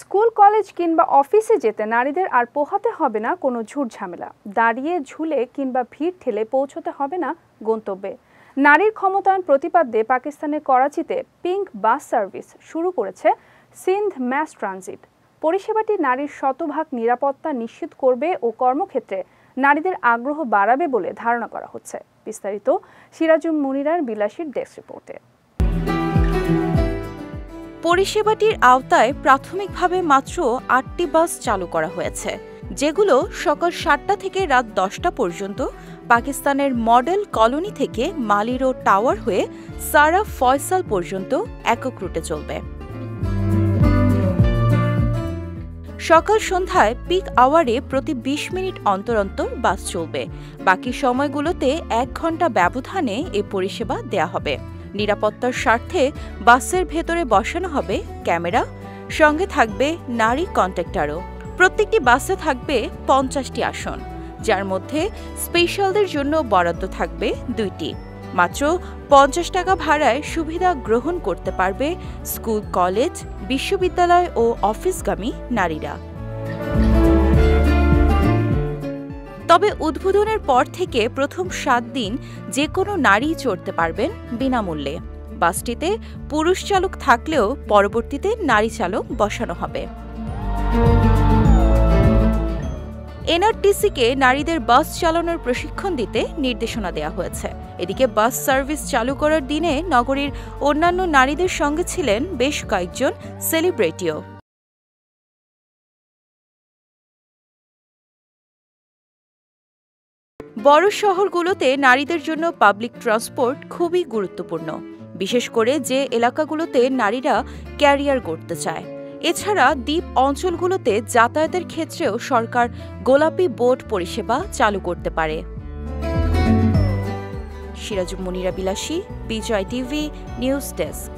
School, college কিংবা অফিসে যেতে নারীদের আর পোহাতে হবে না কোনো ঝুট ঝামেলা। দাঁড়িয়ে, ঝুলে কিংবা ভিড় ঠেলে পৌঁছতে হবে না গন্তব্যে। নারীর ক্ষমতায়ন প্রতিপাদ্যে পাকিস্তানের করাচিতে পিঙ্ক বাস সার্ভিস শুরু করেছে সিন্ধ ম্যাস ট্রানজিট। পরিষেবাটি নারীর শতভাগ নিরাপত্তা নিশ্চিত করবে ও কর্মক্ষেত্রে নারীদের আগ্রহ বাড়াবে বলে ধারণা করা হচ্ছে। বিস্তারিত সিরাজুম মুনিরার বিলাসীর ডেস্ক রিপোর্টে। পরিষেবাটির আওতায় প্রাথমিকভাবে মাত্র আটটি বাস চালু করা হয়েছে, যেগুলো সকাল সাতটা থেকে রাত দশটা পর্যন্ত পাকিস্তানের মডেল কলোনি থেকে মালিরো টাওয়ার হয়ে সারা ফয়সাল পর্যন্ত একক রুটে চলবে। সকাল সন্ধ্যায় পিক আওয়ারে প্রতি ২০ মিনিট অন্তর অন্তর বাস চলবে, বাকি সময়গুলোতে এক ঘণ্টা ব্যবধানে এ পরিষেবা দেয়া হবে। নিরাপত্তার স্বার্থে বাসের ভেতরে বসানো হবে ক্যামেরা, সঙ্গে থাকবে নারী কন্ট্যাক্টারও প্রত্যেকটি বাসে থাকবে পঞ্চাশটি আসন, যার মধ্যে স্পেশালদের জন্য বরাদ্দ থাকবে দুইটি। মাত্র পঞ্চাশ টাকা ভাড়ায় সুবিধা গ্রহণ করতে পারবে স্কুল, কলেজ, বিশ্ববিদ্যালয় ও অফিসগামী নারীরা। তবে উদ্বোধনের পর থেকে প্রথম সাত দিন যে কোনো নারী চড়তে পারবেন বিনামূল্যে। বাসটিতে পুরুষ চালক থাকলেও পরবর্তীতে নারী চালক বসানো হবে। এনআরটিসিকে নারীদের বাস চালানোর প্রশিক্ষণ দিতে নির্দেশনা দেওয়া হয়েছে। এদিকে বাস সার্ভিস চালু করার দিনে নগরীর অন্যান্য নারীদের সঙ্গে ছিলেন বেশ কয়েকজন সেলিব্রিটিও। বড় শহরগুলোতে নারীদের জন্য পাবলিক ট্রান্সপোর্ট খুবই গুরুত্বপূর্ণ, বিশেষ করে যে এলাকাগুলোতে নারীরা ক্যারিয়ার করতে চায়। এছাড়া দ্বীপ অঞ্চলগুলোতে যাতায়াতের ক্ষেত্রেও সরকার গোলাপি বোট পরিষেবা চালু করতে পারে। সিরাজুম মনিরা বিলাসী, বিজয় টিভি, নিউজ ডেস্ক।